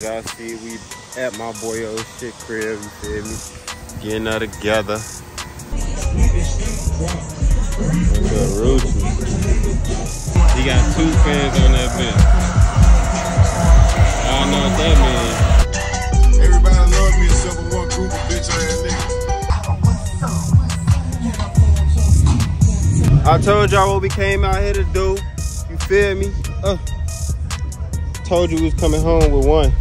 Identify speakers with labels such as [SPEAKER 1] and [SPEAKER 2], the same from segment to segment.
[SPEAKER 1] Y'all see we at my boy old shit crib, you feel me? Getting her together. Look at Rucci. He got two fans on that bitch. I don't know what that means.
[SPEAKER 2] Everybody love me except for one group of bitch ass niggas.
[SPEAKER 1] I told y'all what we came out here to do. You feel me? Uh, told you we was coming home with one.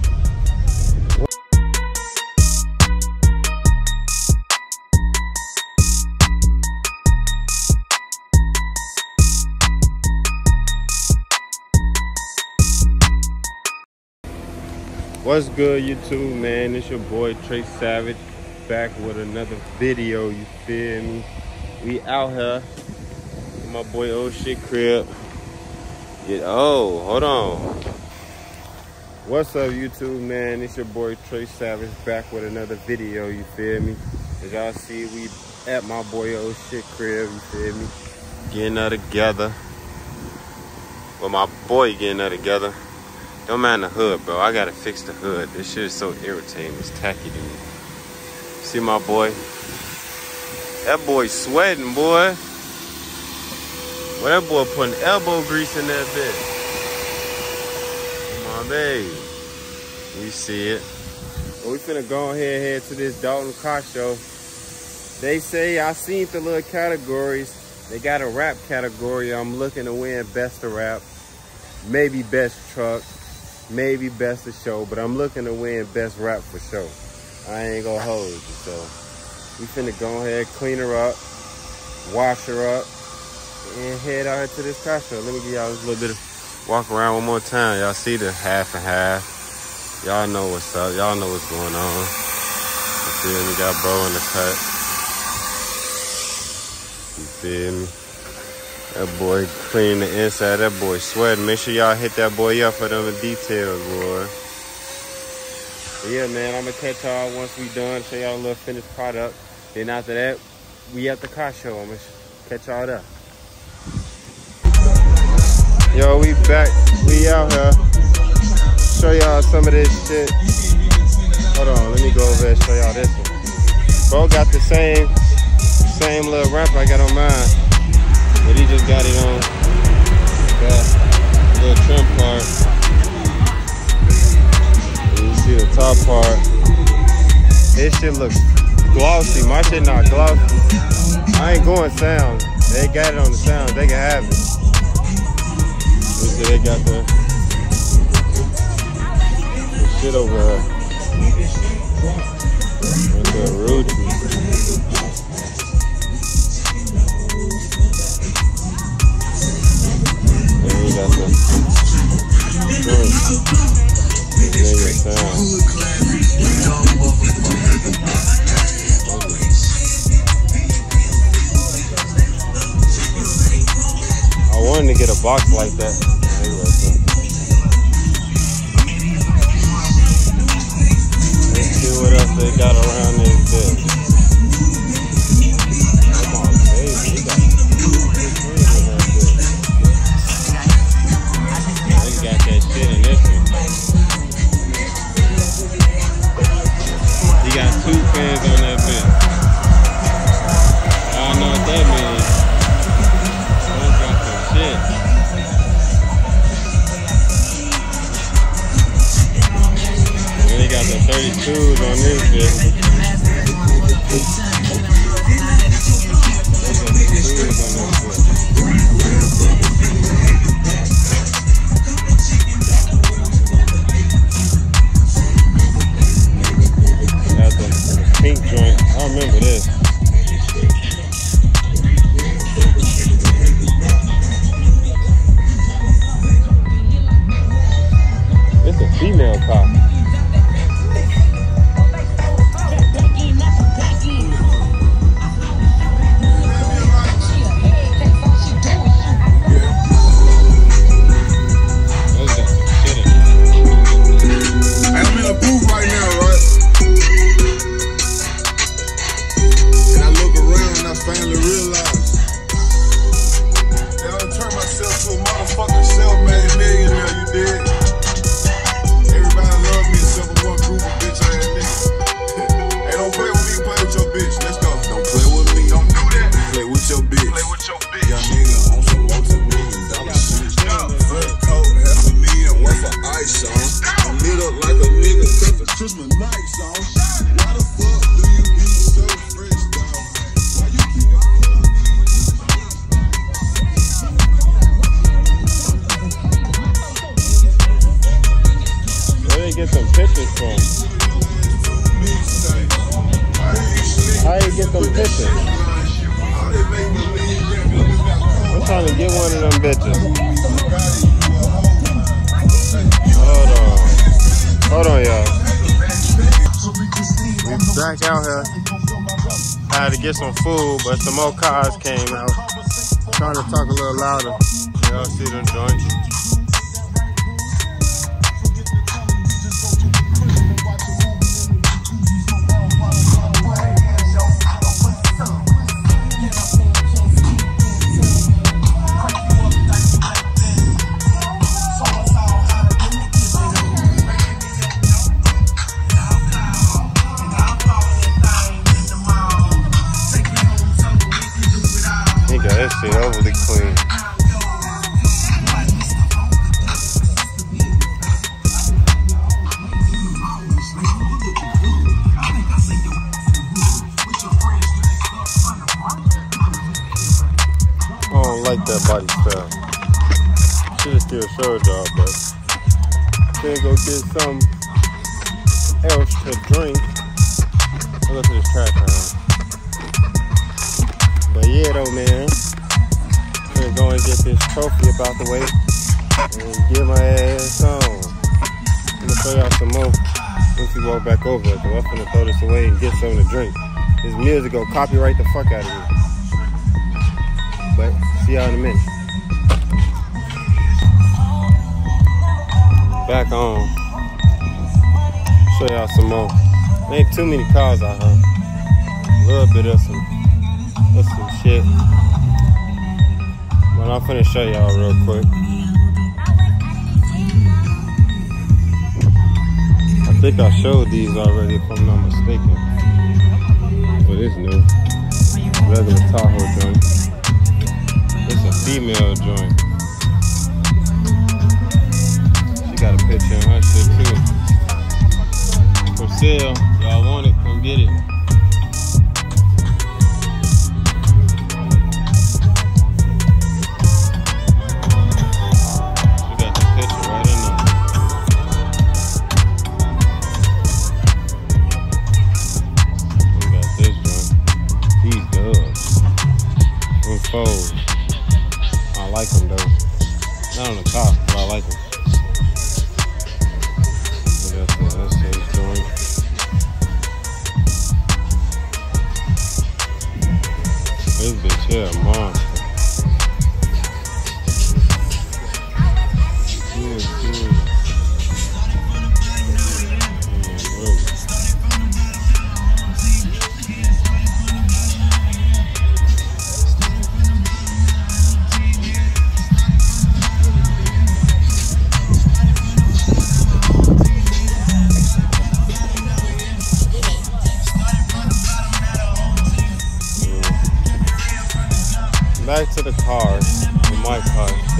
[SPEAKER 1] What's good, YouTube, man? It's your boy Trey Savage back with another video. You feel me? We out here. My boy old shit crib. Get oh, hold on. What's up, YouTube, man? It's your boy Trey Savage back with another video. You feel me? As y'all see, we at my boy old shit crib. You feel me? Getting her together. With my boy getting her together. Don't mind the hood, bro. I gotta fix the hood. This shit is so irritating. It's tacky to me. See my boy? That boy sweating, boy. Well, that boy putting elbow grease in that bitch. Come on, baby. We see it. Well, we finna go ahead and head to this Dolton car show. They say I seen the little categories. They got a wrap category. I'm looking to win best of wrap, maybe best truck, maybe best of show, but I'm looking to win best wrap for show. I ain't gonna hold you, so we finna go ahead, clean her up, wash her up, and head out to this car show. Let me give y'all a little bit of walk around one more time. Y'all see the half and half. Y'all know what's up. Y'all know what's going on. You feel me? Got bro in the cut. You feel me? That boy cleaning the inside. That boy sweating. Make sure y'all hit that boy up for them details, boy. But yeah, man, I'm gonna catch y'all once we done. Show y'all a little finished product. Then after that, we at the car show. I'm gonna catch y'all there. Yo, we back. We out here. Show y'all some of this shit. Hold on, let me go over and show y'all this one. Bro got the same, same little ramp I got on mine. But he just got it on that little trim part. You see the top part. This shit looks glossy. My shit not glossy. I ain't going sound. They got it on the sound. They can have it. You see they got the, the shit over here. With the Rucci. Sound. I wanted to get a box like that. Let's see what else they got around this bitch. get some pictures from? How you get pictures? I'm trying to get one of them bitches. Hold on. Hold on, y'all. Back out here. I had to get some food, but some more cars came out. Trying to talk a little louder. Y'all see them joints. Then go get some else to drink. I'll go to this track around. But yeah, though, man, I'm gonna go and get this trophy about the way and get my ass on. I'm gonna show y'all some more once we walk back over. So I'm gonna throw this away and get something to drink. This music go copyright the fuck out of me. But see y'all in a minute. Back on. Show y'all some more. Ain't too many cars out here. A little bit of some that's some shit. But I'm finna show y'all real quick. I think I showed these already if I'm not mistaken. But it's new. Regular Tahoe joint. It's a female joint. Sale. Y'all want it, come get it. I like them though. Not on the top, but I like them. Yeah,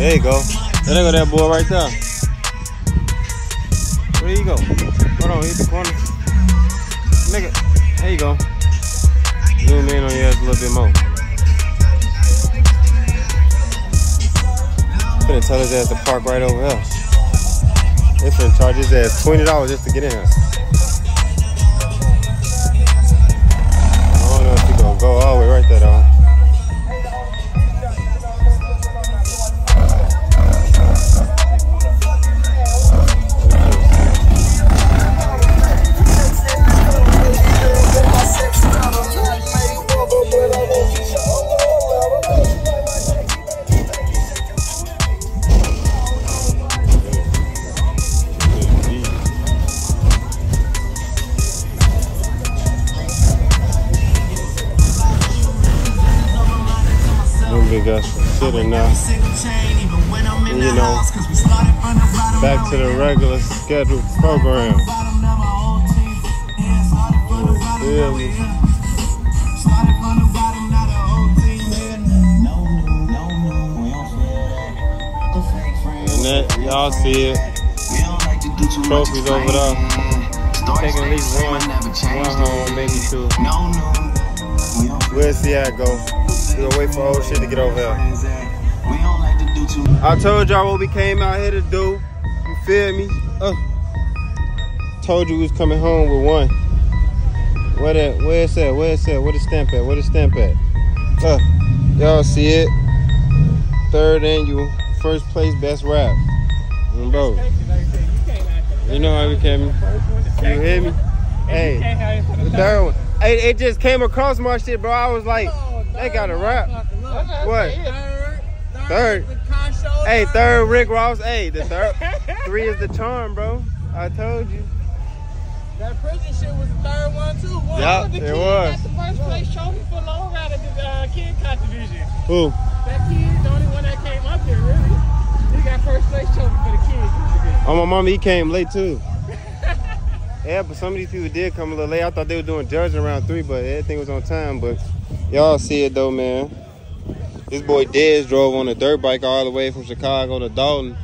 [SPEAKER 1] There you go. There go that boy right there. Where you go? Hold on, hit the corner. Nigga. There you go. Zoom in on your ass a little bit more. Finna tell his ass to park right over here. They finna charge his ass twenty dollars just to get in here. I don't know if he gonna go all the way right there though. Shit in there.
[SPEAKER 3] And
[SPEAKER 1] you know, Back to the regular scheduled program. That, y'all see it. Trophies over there. Taking at least one, one home, maybe two. We'll see how it go. We gonna wait for old shit to get over here. I told y'all what we came out here to do. You feel me? Uh, told you we was coming home with one. Where that? Where it's at? Where it's at? Where the stamp at? Where the stamp at? Look, y'all see it? Third annual, first place, best wrap. Mm, bro, you know how we came. You hear me? Hey, the third one. It just came across my shit, bro. I was like, they got a wrap. What? Third. Hey, third Rick Ross. Hey, the third. Three is the charm, bro. I told you.
[SPEAKER 4] That prison shit was the third one too. One
[SPEAKER 1] Yup,
[SPEAKER 4] the
[SPEAKER 1] it
[SPEAKER 4] kid
[SPEAKER 1] was.
[SPEAKER 4] got the first place trophy for long out of the uh, kid cot division.
[SPEAKER 1] Who?
[SPEAKER 4] That kid, the only one that came up there, really. He got first place trophy for the kid division.
[SPEAKER 1] Oh, my mama, he came late too. yeah, but some of these people did come a little late. I thought they were doing judging around three, but everything was on time. But y'all see it though, man. This boy Dez drove on a dirt bike all the way from Chicago to Dolton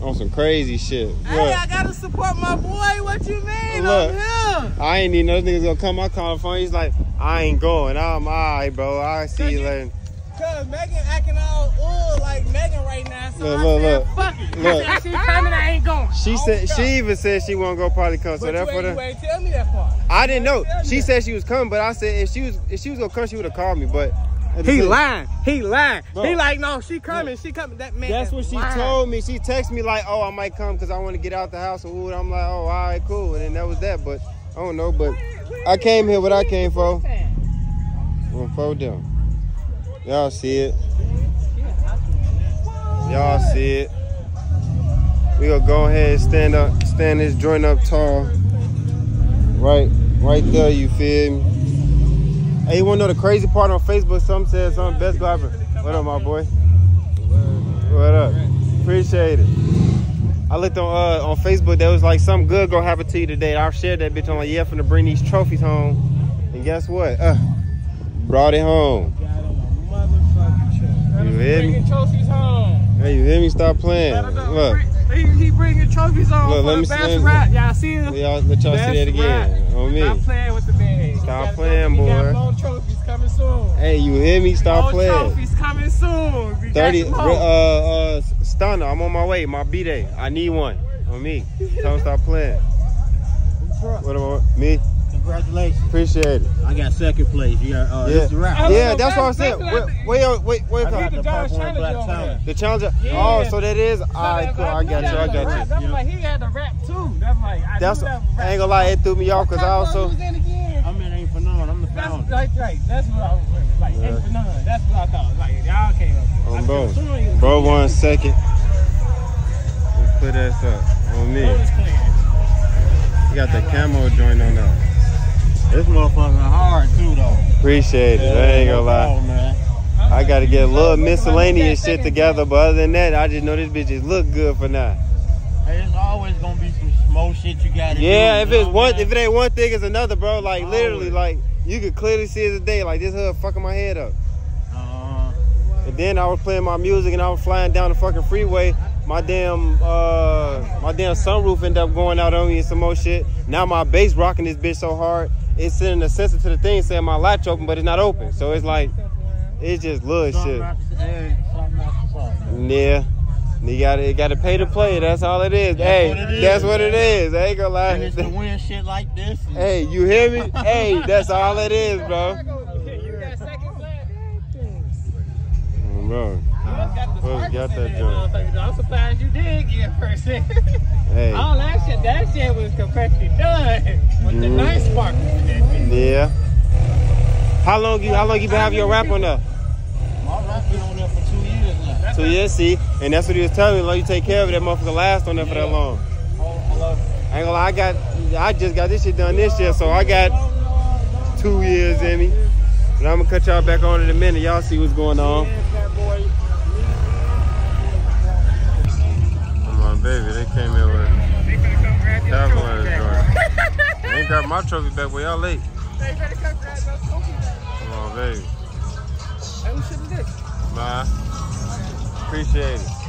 [SPEAKER 1] on some crazy shit.
[SPEAKER 4] Hey,
[SPEAKER 1] Look,
[SPEAKER 4] I gotta support my boy. What you mean?
[SPEAKER 1] Look.
[SPEAKER 4] I'm here.
[SPEAKER 1] I ain't even know this niggas gonna come. I call the phone. He's like, I ain't going. I'm alright, bro. I see you later.
[SPEAKER 4] Cause Megan acting all old like Megan right now. So
[SPEAKER 1] Look,
[SPEAKER 4] I
[SPEAKER 1] look,
[SPEAKER 4] said,
[SPEAKER 1] look.
[SPEAKER 4] fuck it.
[SPEAKER 1] Look.
[SPEAKER 4] I said, coming, I ain't going.
[SPEAKER 1] She
[SPEAKER 4] Oh,
[SPEAKER 1] said
[SPEAKER 4] God.
[SPEAKER 1] she even said she wasn't gonna probably come. So
[SPEAKER 4] But
[SPEAKER 1] that's
[SPEAKER 4] you,
[SPEAKER 1] what
[SPEAKER 4] ain't, you ain't tell me that part.
[SPEAKER 1] I didn't know. She
[SPEAKER 4] that.
[SPEAKER 1] said she was coming, but I said if she was if she was gonna come, she would have called me. But at the
[SPEAKER 4] He
[SPEAKER 1] same-
[SPEAKER 4] lying. He lying.
[SPEAKER 1] Bro.
[SPEAKER 4] He like, no, she coming. She coming. That man.
[SPEAKER 1] That's
[SPEAKER 4] is
[SPEAKER 1] what she
[SPEAKER 4] lying.
[SPEAKER 1] told me. She texted me like, "Oh, I might come because I want to get out the house." And I'm like, "Oh, all right, cool." And then that was that. But I don't know. But I came here what I came for. Well, for them. Y'all see it. Y'all see it. We gonna go ahead and stand up, stand this joint up tall. Right, right there. You feel me? Hey, you wanna know the crazy part on Facebook? Some said something. Best Garber. What up, my boy? What up? Appreciate it. I looked on uh, on Facebook. There was like something good gonna happen to you today. I shared that bitch. I'm like, yeah, finna bring these trophies home. And guess what? Uh, brought it home.
[SPEAKER 4] Got on my motherfucking truck.
[SPEAKER 1] You hear me?
[SPEAKER 4] Trophies home.
[SPEAKER 1] Hey, you hear me? Stop playing.
[SPEAKER 4] Let 'em know.
[SPEAKER 1] Look,
[SPEAKER 4] He, he bringing trophies home
[SPEAKER 1] Look,
[SPEAKER 4] for
[SPEAKER 1] let
[SPEAKER 4] the
[SPEAKER 1] me see-
[SPEAKER 4] best
[SPEAKER 1] let me-
[SPEAKER 4] rap. Y'all see him?
[SPEAKER 1] y'all, let y'all see that again on me.
[SPEAKER 4] Stop playing with the man.
[SPEAKER 1] Stop playing, boy.
[SPEAKER 4] more trophies coming soon.
[SPEAKER 1] Hey, you hear me? Stop
[SPEAKER 4] more
[SPEAKER 1] playing.
[SPEAKER 4] trophies coming soon. We
[SPEAKER 1] 30,
[SPEAKER 4] some
[SPEAKER 1] uh, uh, Stunner, I'm on my way. My B day. I need one on me. Tell him stop playing. What about me?
[SPEAKER 5] Congratulations.
[SPEAKER 1] Appreciate it.
[SPEAKER 5] I got second place. You got, uh,
[SPEAKER 1] Yeah.
[SPEAKER 5] this is a wrap.
[SPEAKER 4] Oh,
[SPEAKER 1] Yeah, that's what I said.
[SPEAKER 4] that's
[SPEAKER 1] Wait, wait, wait, wait,
[SPEAKER 5] I
[SPEAKER 4] the
[SPEAKER 5] the
[SPEAKER 4] Dodge Challenger
[SPEAKER 5] black
[SPEAKER 4] over there.
[SPEAKER 5] Challenger.
[SPEAKER 1] The challenger.
[SPEAKER 4] Yeah.
[SPEAKER 1] Oh, so that is. All
[SPEAKER 4] So
[SPEAKER 1] right,
[SPEAKER 4] that-
[SPEAKER 1] cool. I
[SPEAKER 4] knew
[SPEAKER 1] got you. I got
[SPEAKER 4] wrap.
[SPEAKER 1] you.
[SPEAKER 4] That's like he had the wrap too. That's like I
[SPEAKER 1] That's. I
[SPEAKER 4] that was wrap.
[SPEAKER 1] ain't gonna lie, it threw me off because I also.
[SPEAKER 4] was in again.
[SPEAKER 5] I'm in ain't for none. I'm
[SPEAKER 4] That's like. That's what I was like.
[SPEAKER 1] Yeah.
[SPEAKER 4] Ain't for none. That's what I thought. Like y'all came up. with.
[SPEAKER 1] Oh, bro.
[SPEAKER 4] could've sworn you was
[SPEAKER 1] Bro, one second. Let's put that up on me.
[SPEAKER 4] there. Bonus clan.
[SPEAKER 1] You got the camo joint on there.
[SPEAKER 5] This motherfucker hard too though.
[SPEAKER 1] Appreciate it. I ain't gonna lie.
[SPEAKER 5] Man.
[SPEAKER 1] I gotta get a little miscellaneous shit together, but other than that, I just know this bitch just look good for now.
[SPEAKER 5] Hey, there's always gonna be some small shit you gotta do.
[SPEAKER 1] Yeah, if it's one,
[SPEAKER 5] what
[SPEAKER 1] if it ain't one thing, it's another, bro. Like literally, like you could clearly see it today. Like this hood fucking my head up.
[SPEAKER 5] Uh,
[SPEAKER 1] And then I was playing my music and I was flying down the fucking freeway. My damn, uh, my damn sunroof ended up going out on me and some more shit. Now my bass rocking this bitch so hard, it's sending a sensor to the thing saying my latch open, but it's not open. So it's like, it's just little shit.
[SPEAKER 5] after, hey, something after something.
[SPEAKER 1] Yeah. You gotta, you gotta pay to play. That's all it is.
[SPEAKER 5] That's
[SPEAKER 1] hey,
[SPEAKER 5] what it is,
[SPEAKER 1] that's what
[SPEAKER 5] man.
[SPEAKER 1] it is. I ain't gonna lie.
[SPEAKER 5] And it's to
[SPEAKER 1] lie.
[SPEAKER 5] win shit like this.
[SPEAKER 1] hey, you hear me? hey, that's all it is, bro.
[SPEAKER 4] You got second class.
[SPEAKER 1] Bro, Who's got that joint?
[SPEAKER 4] I'm surprised you did get first.
[SPEAKER 1] hey,
[SPEAKER 4] All that shit, that shit was perfectly done. With the
[SPEAKER 1] Mhm.
[SPEAKER 4] nice sparkle in that bitch.
[SPEAKER 1] yeah. How long you, how long you been having your wrap on there?
[SPEAKER 5] My wrap been on there for two years.
[SPEAKER 1] So yeah, see, and that's what he was telling me. Like you take care of it, that motherfucker last on there for that long.
[SPEAKER 5] Oh, I love it.
[SPEAKER 1] I ain't gonna lie, I got, I just got this shit done this year, so I got two years in me. And I'm gonna cut y'all back on in a minute. Y'all see what's going on. Come on, oh, baby, they came in with
[SPEAKER 4] They better come grab your
[SPEAKER 1] That
[SPEAKER 4] trophy
[SPEAKER 1] was
[SPEAKER 4] back.
[SPEAKER 1] Ain't got my trophy back, but y'all late.
[SPEAKER 4] They better come grab your trophy back.
[SPEAKER 1] Oh, come on, baby.
[SPEAKER 4] Hey, we should've did.
[SPEAKER 1] Bye. Appreciate it.